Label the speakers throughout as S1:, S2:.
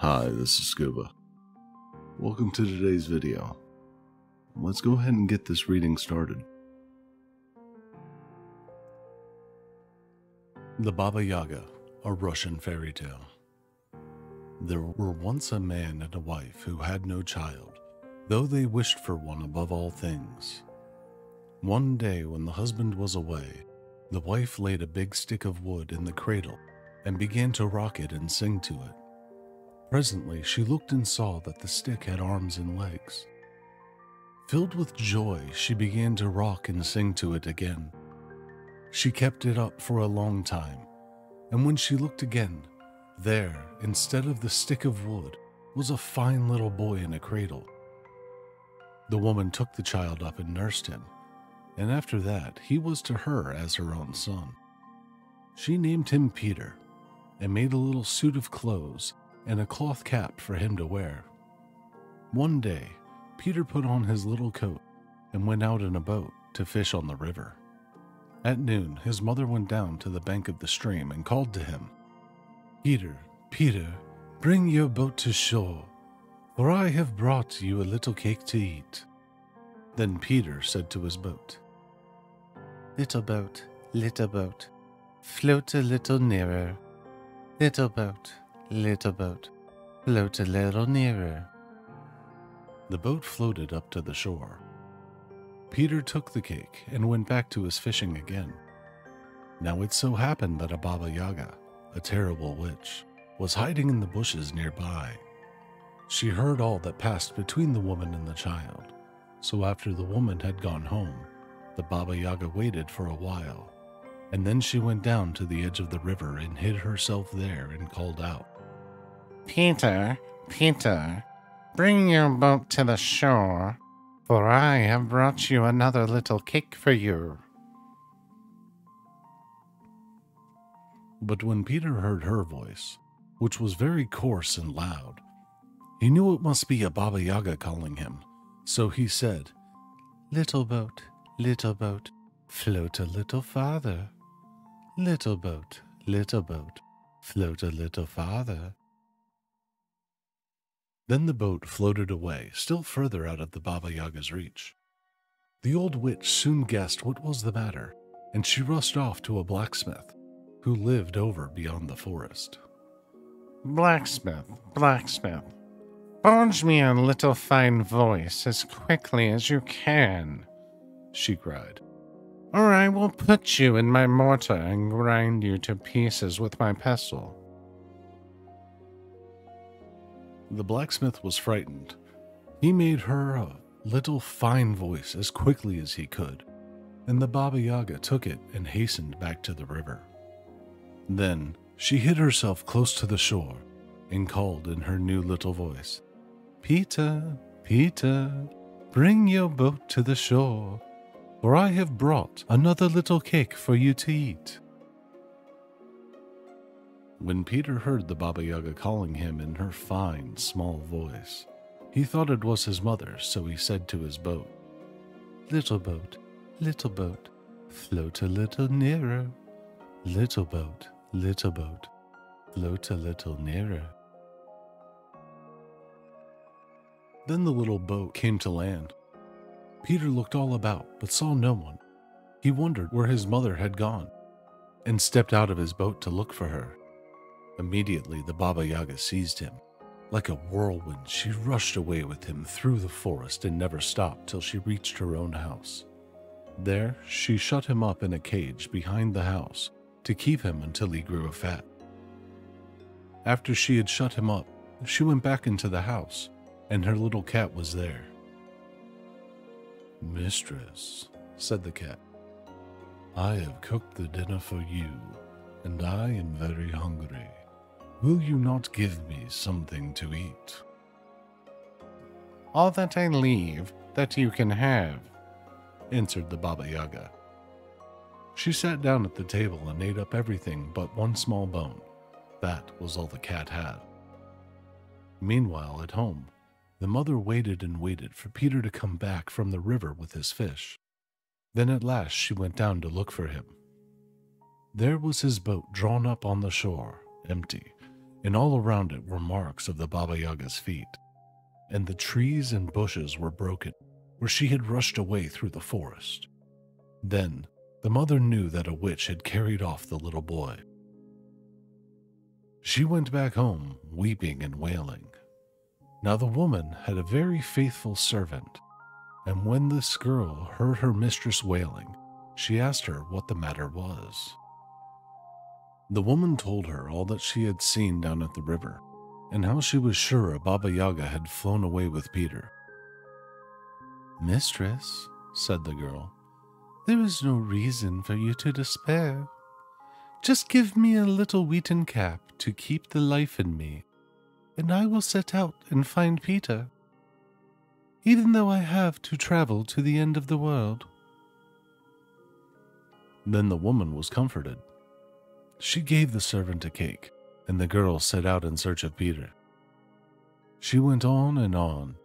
S1: Hi, this is Scuba. Welcome to today's video. Let's go ahead and get this reading started.
S2: The Baba Yaga, a Russian fairy tale. There were once a man and a wife who had no child, though they wished for one above all things. One day, when the husband was away, the wife laid a big stick of wood in the cradle and began to rock it and sing to it. Presently, she looked and saw that the stick had arms and legs. Filled with joy, she began to rock and sing to it again. She kept it up for a long time, and when she looked again, there, instead of the stick of wood, was a fine little boy in a cradle. The woman took the child up and nursed him, and after that he was to her as her own son. She named him Peter, and made a little suit of clothes and a cloth cap for him to wear. One day, Peter put on his little coat and went out in a boat to fish on the river. At noon, his mother went down to the bank of the stream and called to him, Peter, Peter, bring your boat to shore, for I have brought you a little cake to eat. Then Peter said to his boat,
S3: Little boat, little boat, float a little nearer. Little boat, little boat, float a little nearer.
S2: The boat floated up to the shore. Peter took the cake and went back to his fishing again. Now it so happened that a Baba Yaga, a terrible witch, was hiding in the bushes nearby. She heard all that passed between the woman and the child, so after the woman had gone home, the Baba Yaga waited for a while, and then she went down to the edge of the river and hid herself there and called out,
S3: Peter, Peter, bring your boat to the shore, for I have brought you another little cake for you.
S2: But when Peter heard her voice, which was very coarse and loud, he knew it must be a Baba Yaga calling him. So he said,
S3: Little boat, little boat, float a little farther. Little boat, little boat, float a little farther.
S2: Then the boat floated away, still further out of the Baba Yaga's reach. The old witch soon guessed what was the matter, and she rushed off to a blacksmith who lived over beyond the forest.
S3: Blacksmith, blacksmith, forge me a little fine voice as quickly as you can, she cried, or I will put you in my mortar and grind you to pieces with my pestle.
S2: The blacksmith was frightened. He made her a little fine voice as quickly as he could, and the Baba Yaga took it and hastened back to the river. Then she hid herself close to the shore and called in her new little voice, Peter, Peter, bring your boat to the shore, for I have brought another little cake for you to eat. When Peter heard the Baba Yaga calling him in her fine, small voice, he thought it was his mother, so he said to his boat,
S3: Little boat, little boat, float a little nearer. Little boat, little boat, float a little nearer.
S2: Then the little boat came to land. Peter looked all about, but saw no one. He wondered where his mother had gone, and stepped out of his boat to look for her. Immediately the Baba Yaga seized him. Like a whirlwind, she rushed away with him through the forest and never stopped till she reached her own house. There, she shut him up in a cage behind the house to keep him until he grew fat. After she had shut him up, she went back into the house, and her little cat was there. Mistress, said the cat, I have cooked the dinner for you, and I am very hungry. Will you not give me something to eat?
S3: All that I leave that you can have,
S2: answered the Baba Yaga. She sat down at the table and ate up everything but one small bone. That was all the cat had. Meanwhile, at home, the mother waited and waited for Peter to come back from the river with his fish. Then at last she went down to look for him. There was his boat drawn up on the shore, empty, and all around it were marks of the Baba Yaga's feet, and the trees and bushes were broken where she had rushed away through the forest. Then the mother knew that a witch had carried off the little boy. She went back home, weeping and wailing. Now the woman had a very faithful servant, and when this girl heard her mistress wailing, she asked her what the matter was. The woman told her all that she had seen down at the river, and how she was sure a Baba Yaga had flown away with Peter.
S3: Mistress, said the girl, there is no reason for you to despair. Just give me a little wheaten cap to keep the life in me, and I will set out and find Peter, even though I have to travel to the end of the world.
S2: Then the woman was comforted. She gave the servant a cake, and the girl set out in search of Peter. She went on and on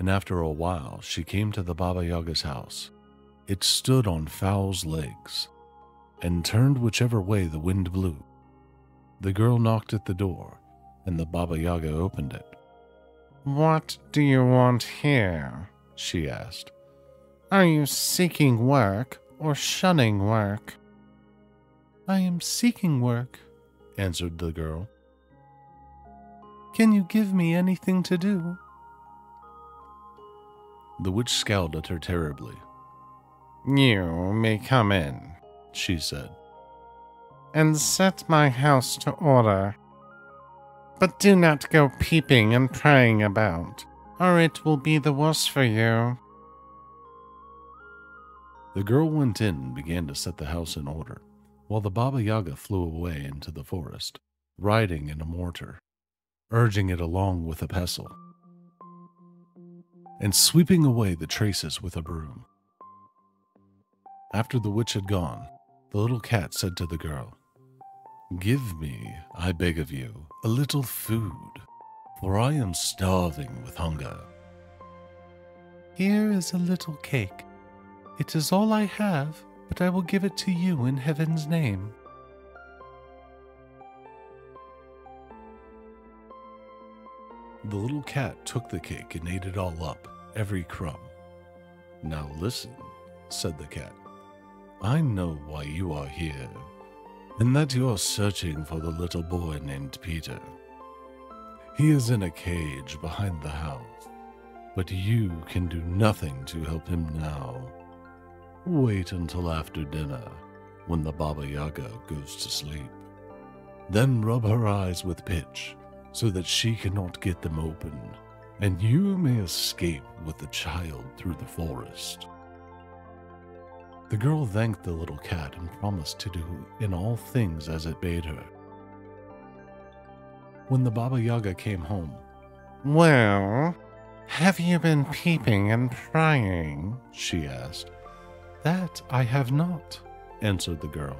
S2: and after a while she came to the Baba Yaga's house. It stood on fowl's legs and turned whichever way the wind blew. The girl knocked at the door, and the Baba Yaga opened it.
S3: What do you want here? she asked. Are you seeking work or shunning work? I am seeking work, answered the girl. Can you give me anything to do?
S2: The witch scowled at her terribly.
S3: You may come in, she said, and set my house to order. But do not go peeping and prying about, or it will be the worse for you.
S2: The girl went in and began to set the house in order, while the Baba Yaga flew away into the forest, riding in a mortar, urging it along with a pestle and sweeping away the traces with a broom. After the witch had gone, the little cat said to the girl, Give me, I beg of you, a little food, for I am starving with hunger.
S3: Here is a little cake. It is all I have, but I will give it to you in heaven's name.
S2: The little cat took the cake and ate it all up, every crumb. Now listen, said the cat. I know why you are here, and that you are searching for the little boy named Peter. He is in a cage behind the house, but you can do nothing to help him now. Wait until after dinner, when the Baba Yaga goes to sleep. Then rub her eyes with pitch so that she cannot get them open, and you may escape with the child through the forest. The girl thanked the little cat and promised to do in all things as it bade her. When the Baba Yaga came home,
S3: Well, have you been peeping and prying? she asked.
S2: That I have not, answered the girl.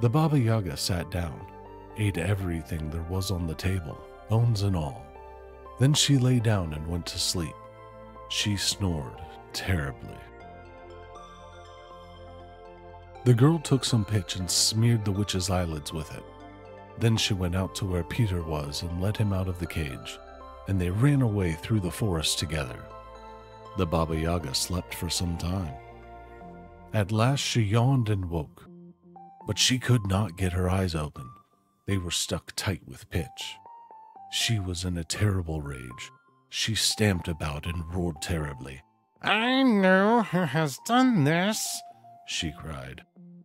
S2: The Baba Yaga sat down ate everything there was on the table, bones and all. Then she lay down and went to sleep. She snored terribly. The girl took some pitch and smeared the witch's eyelids with it. Then she went out to where Peter was and let him out of the cage, and they ran away through the forest together. The Baba Yaga slept for some time. At last she yawned and woke, but she could not get her eyes open. They were stuck tight with pitch. She was in a terrible rage. She stamped about and roared terribly.
S3: I know who has done this,
S2: she cried.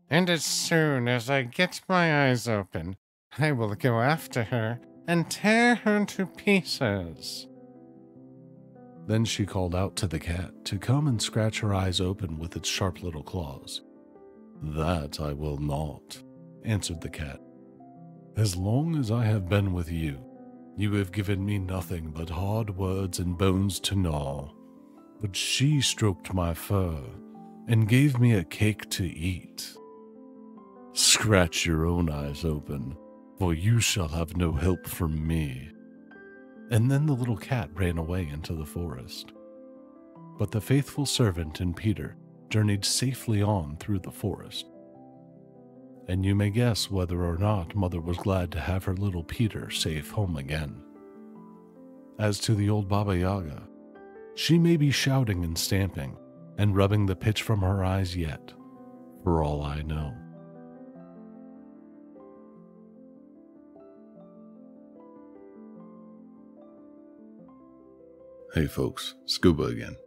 S3: And as soon as I get my eyes open, I will go after her and tear her to pieces.
S2: Then she called out to the cat to come and scratch her eyes open with its sharp little claws. That I will not, answered the cat. As long as I have been with you, you have given me nothing but hard words and bones to gnaw. But she stroked my fur and gave me a cake to eat. Scratch your own eyes open, for you shall have no help from me. And then the little cat ran away into the forest. But the faithful servant and Peter journeyed safely on through the forest.
S4: and you may guess whether or not Mother was glad to have her little Peter safe home again. As to the old Baba Yaga, she may be shouting and stamping and rubbing the pitch from her eyes yet, for all I know.
S2: Hey folks, Scuba again.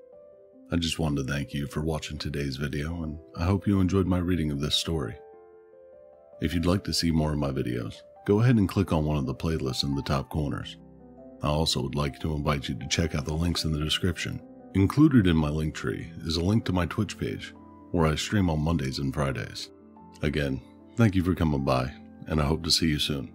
S2: I just wanted to thank you for watching today's video, and I hope you enjoyed my reading of this story. If you'd like to see more of my videos, go ahead and click on one of the playlists in the top corners. I also would like to invite you to check out the links in the description. Included in my Linktree is a link to my Twitch page, where I stream on Mondays and Fridays. Again, thank you for coming by, and I hope to see you soon.